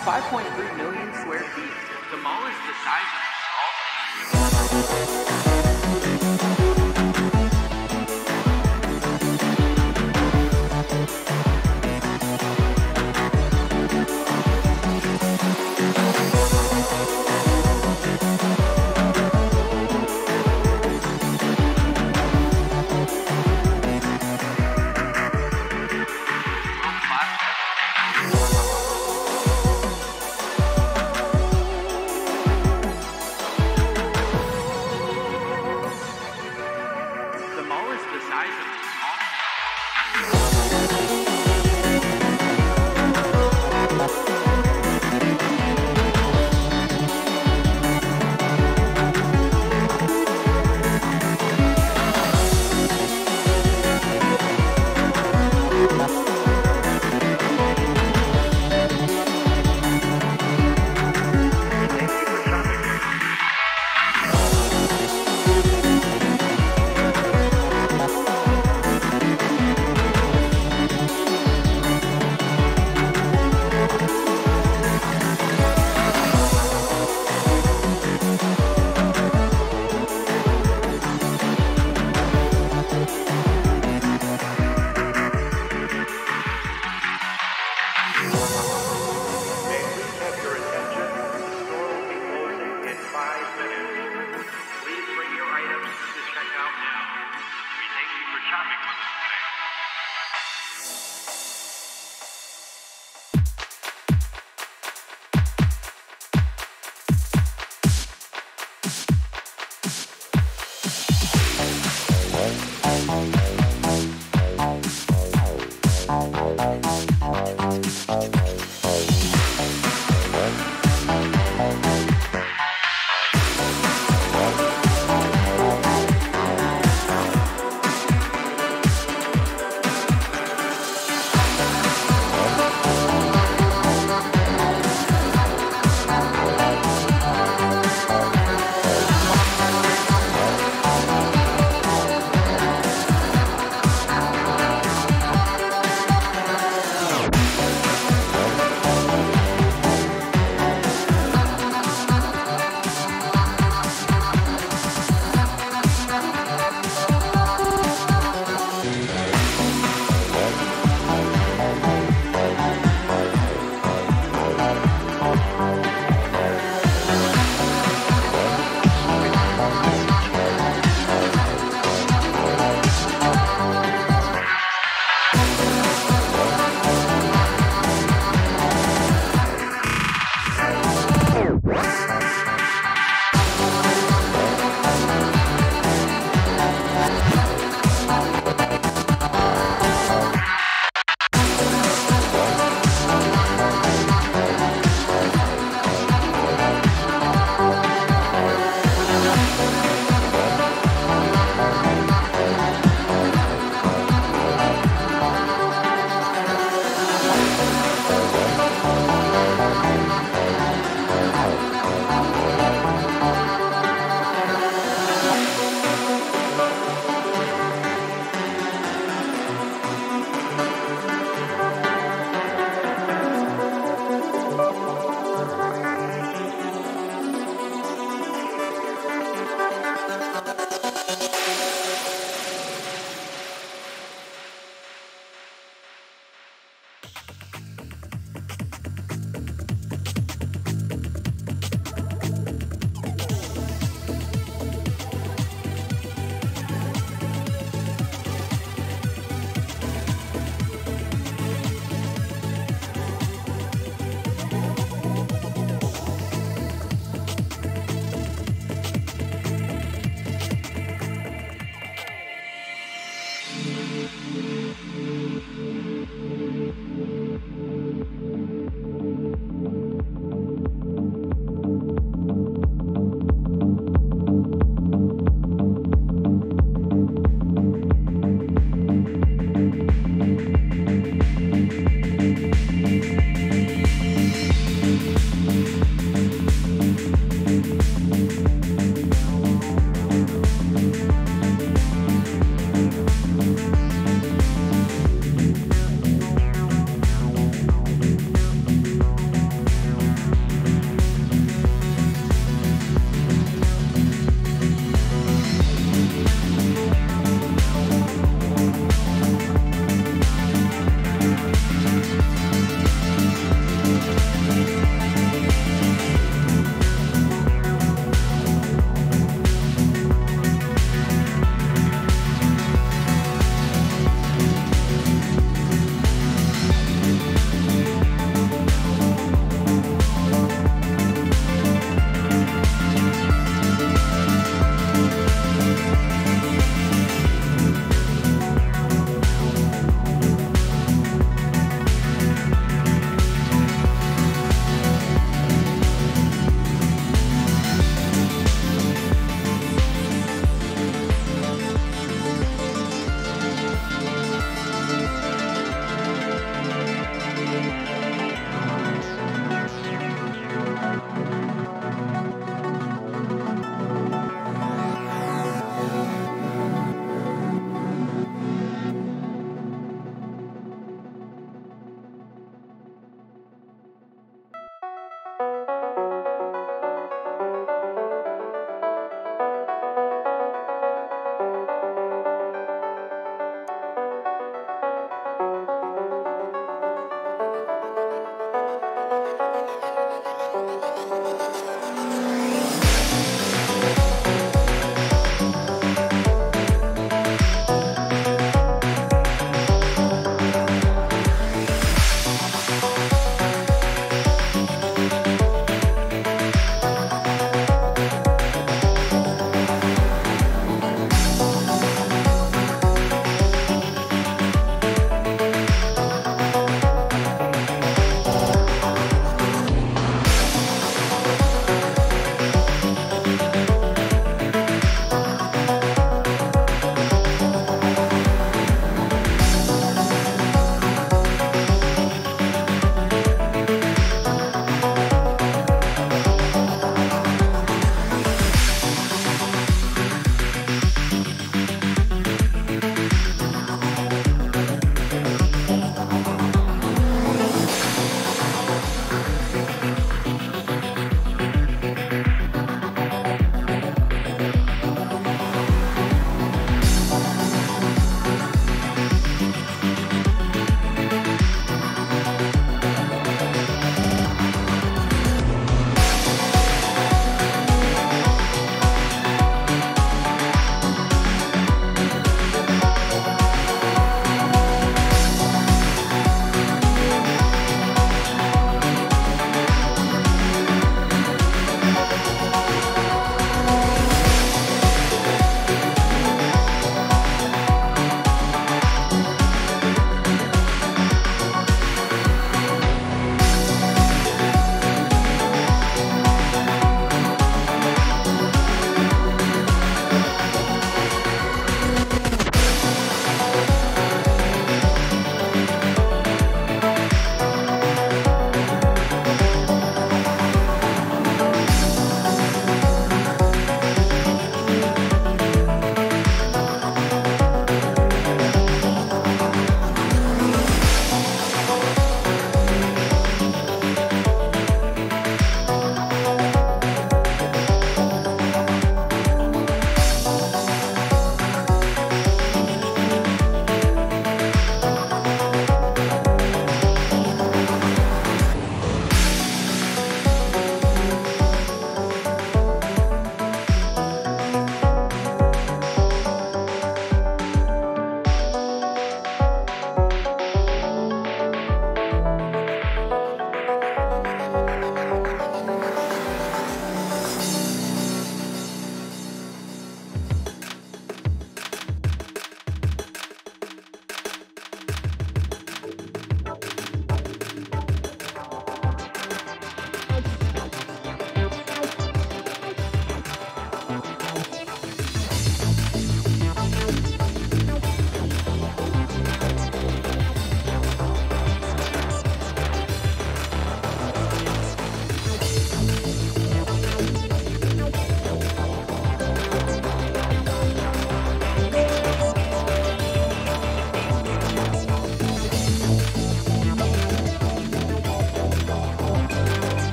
5.3 million square feet. Demolish the size of the salt.